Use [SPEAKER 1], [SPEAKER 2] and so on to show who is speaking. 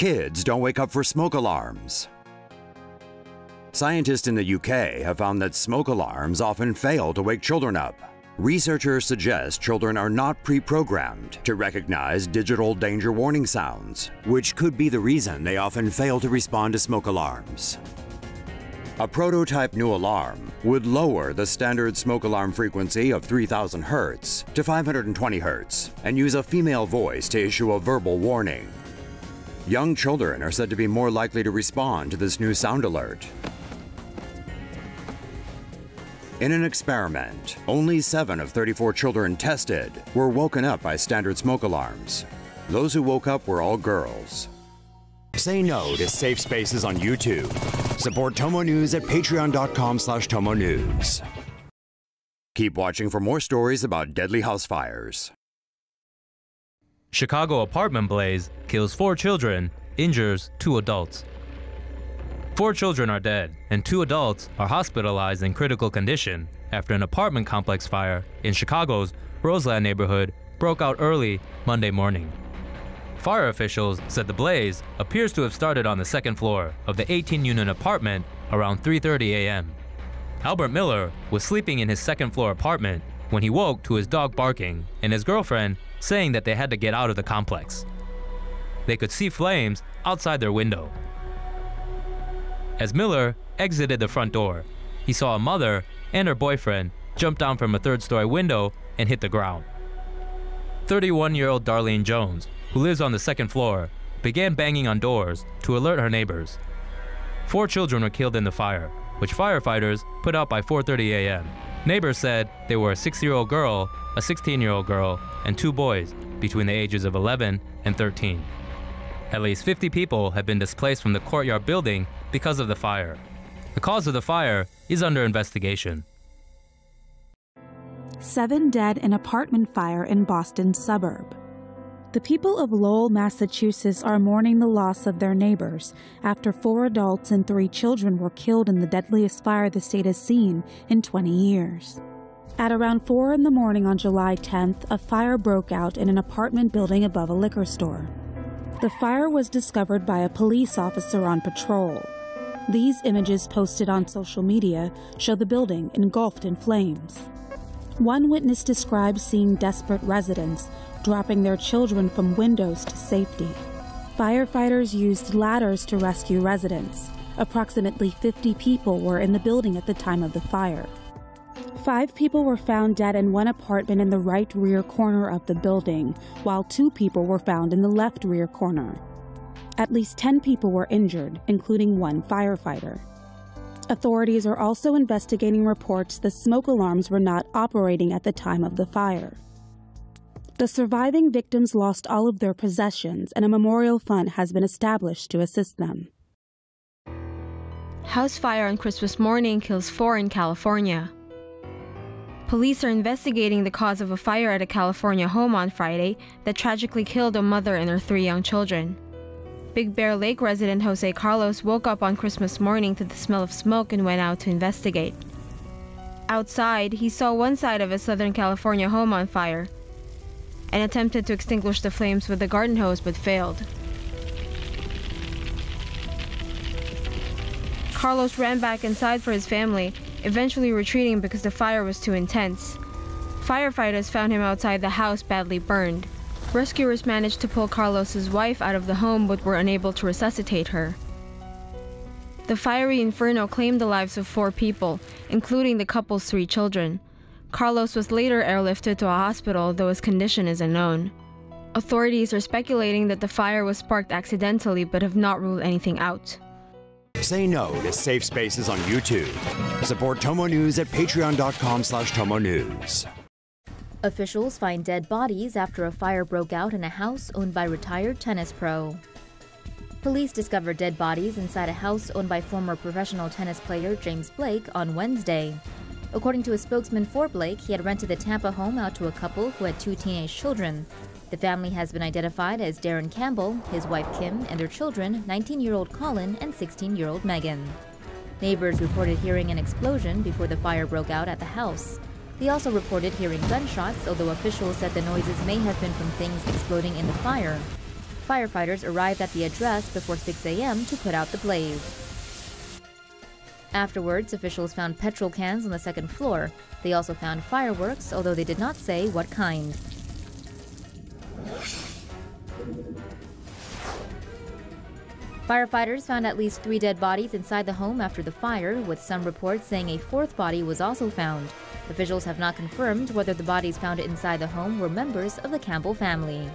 [SPEAKER 1] Kids don't wake up for smoke alarms. Scientists in the UK have found that smoke alarms often fail to wake children up. Researchers suggest children are not pre-programmed to recognize digital danger warning sounds, which could be the reason they often fail to respond to smoke alarms. A prototype new alarm would lower the standard smoke alarm frequency of 3000 Hz to 520 Hz and use a female voice to issue a verbal warning. Young children are said to be more likely to respond to this new sound alert. In an experiment, only 7 of 34 children tested were woken up by standard smoke alarms. Those who woke up were all girls. Say no to safe spaces on YouTube. Support Tomo News at patreon.com slash Tomo News. Keep watching for more stories about deadly house fires.
[SPEAKER 2] Chicago apartment blaze kills four children, injures two adults. Four children are dead, and two adults are hospitalized in critical condition after an apartment complex fire in Chicago's Roseland neighborhood broke out early Monday morning. Fire officials said the blaze appears to have started on the second floor of the 18-unit apartment around 3.30 a.m. Albert Miller was sleeping in his second floor apartment when he woke to his dog barking and his girlfriend saying that they had to get out of the complex. They could see flames outside their window. As Miller exited the front door, he saw a mother and her boyfriend jump down from a third story window and hit the ground. 31 year old Darlene Jones who lives on the second floor, began banging on doors to alert her neighbors. Four children were killed in the fire, which firefighters put out by 4.30 a.m. Neighbors said they were a 6-year-old girl, a 16-year-old girl, and two boys between the ages of 11 and 13. At least 50 people have been displaced from the courtyard building because of the fire. The cause of the fire is under investigation.
[SPEAKER 3] Seven dead in apartment fire in Boston suburb. The people of Lowell, Massachusetts are mourning the loss of their neighbors after four adults and three children were killed in the deadliest fire the state has seen in 20 years. At around 4 in the morning on July 10th, a fire broke out in an apartment building above a liquor store. The fire was discovered by a police officer on patrol. These images posted on social media show the building engulfed in flames. One witness described seeing desperate residents dropping their children from windows to safety. Firefighters used ladders to rescue residents. Approximately 50 people were in the building at the time of the fire. Five people were found dead in one apartment in the right rear corner of the building, while two people were found in the left rear corner. At least 10 people were injured, including one firefighter. Authorities are also investigating reports the smoke alarms were not operating at the time of the fire. The surviving victims lost all of their possessions, and a memorial fund has been established to assist them.
[SPEAKER 4] House fire on Christmas morning kills four in California. Police are investigating the cause of a fire at a California home on Friday that tragically killed a mother and her three young children. Big Bear Lake resident Jose Carlos woke up on Christmas morning to the smell of smoke and went out to investigate. Outside, he saw one side of a Southern California home on fire and attempted to extinguish the flames with a garden hose but failed. Carlos ran back inside for his family, eventually retreating because the fire was too intense. Firefighters found him outside the house badly burned. Rescuers managed to pull Carlos's wife out of the home but were unable to resuscitate her. The fiery inferno claimed the lives of four people, including the couple's three children. Carlos was later airlifted to a hospital, though his condition is unknown. Authorities are speculating that the fire was sparked accidentally but have not ruled anything out.
[SPEAKER 1] Say no to safe spaces on YouTube. Support Tomo News at patreon.com slash Tomo News.
[SPEAKER 5] Officials find dead bodies after a fire broke out in a house owned by retired tennis pro. Police discovered dead bodies inside a house owned by former professional tennis player James Blake on Wednesday. According to a spokesman for Blake, he had rented the Tampa home out to a couple who had two teenage children. The family has been identified as Darren Campbell, his wife Kim, and their children, 19 year old Colin and 16 year old Megan. Neighbors reported hearing an explosion before the fire broke out at the house. They also reported hearing gunshots, although officials said the noises may have been from things exploding in the fire. Firefighters arrived at the address before 6 a.m. to put out the blaze. Afterwards, officials found petrol cans on the second floor. They also found fireworks, although they did not say what kind. Firefighters found at least three dead bodies inside the home after the fire, with some reports saying a fourth body was also found. Officials have not confirmed whether the bodies found inside the home were members of the Campbell family.